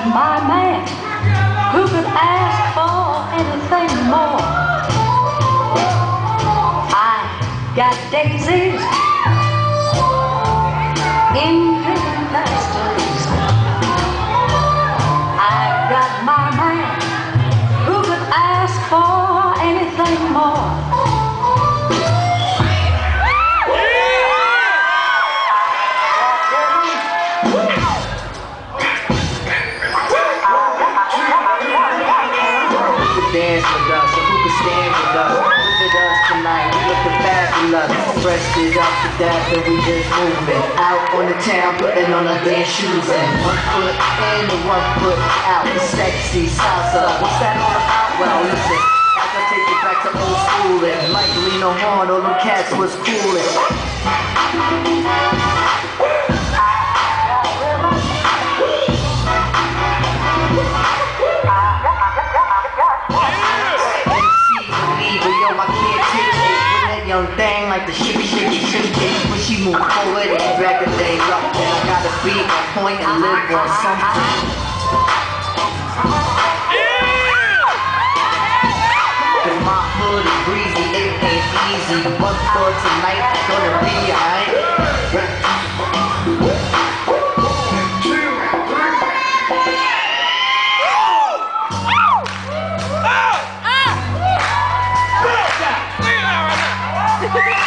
my man tonight, we looking fabulous. Fresh is out to death and we just moving. Out on the town, putting on our dance shoes and one foot in and one foot out. The sexy salsa, what's that all about? Well, listen. I can take you back to old school and Mike Lino Horn, all them cats was coolin'. Like the shake, shake, shake. When she move forward and drag the thing up, then I gotta be on point and live on something. Cause my hood is breezy, it ain't easy. One thought tonight, gonna be alright. Give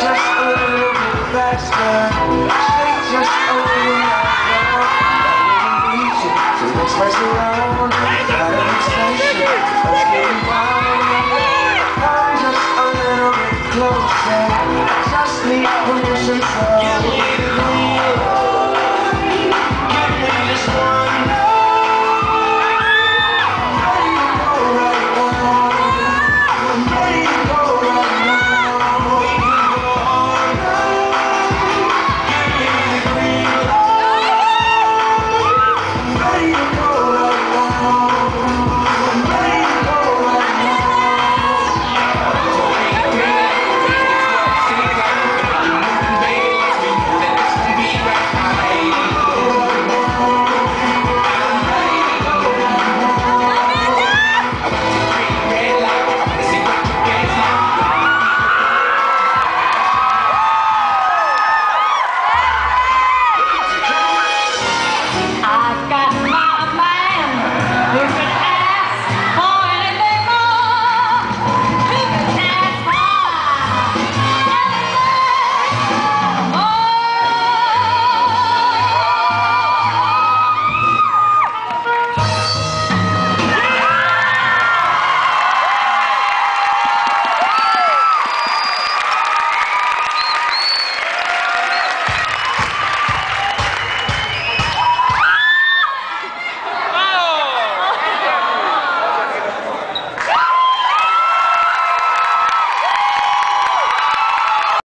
just a little bit faster. Just a little need. Got an extension. Let's get just a little bit closer. Just need permission, so.